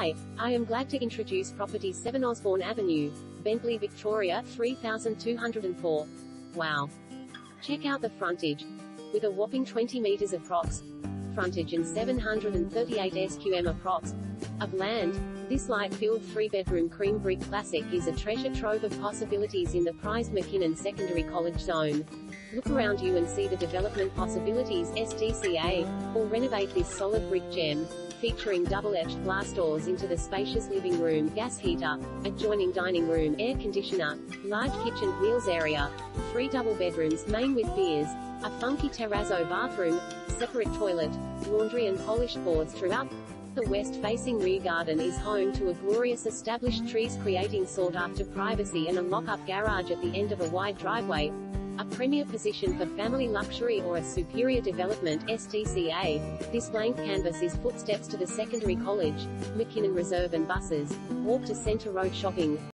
Hi, I am glad to introduce property 7 Osborne Avenue, Bentleigh, Victoria 3204. Wow. Check out the frontage. With a whopping 20 meters approx. Frontage and 738 SQM approx. Of land, this light-filled three-bedroom cream brick classic is a treasure trove of possibilities in the prized McKinnon Secondary College zone. Look around you and see the development possibilities STCA, or renovate this solid brick gem featuring double-etched glass doors into the spacious living room, gas heater, adjoining dining room, air conditioner, large kitchen, wheels area, three double bedrooms, main with BIRs, a funky terrazzo bathroom, separate toilet, laundry and polished boards throughout. The west-facing rear garden is home to a glorious established trees creating sought-after privacy and a lock-up garage at the end of a wide driveway, a premier position for family luxury or a superior development STCA. This blank canvas is footsteps to the secondary college, McKinnon Reserve and buses. Walk to Center Road shopping.